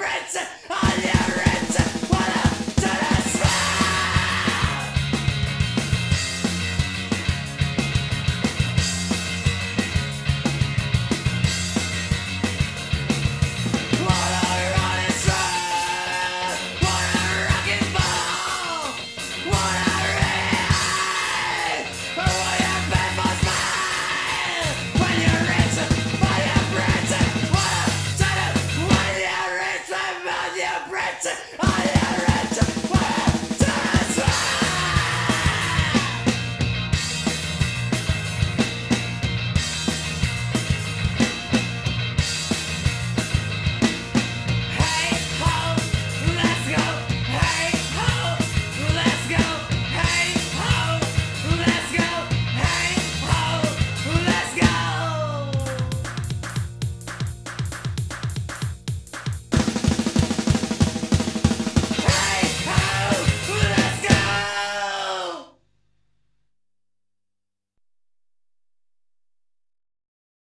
Brexit! it. I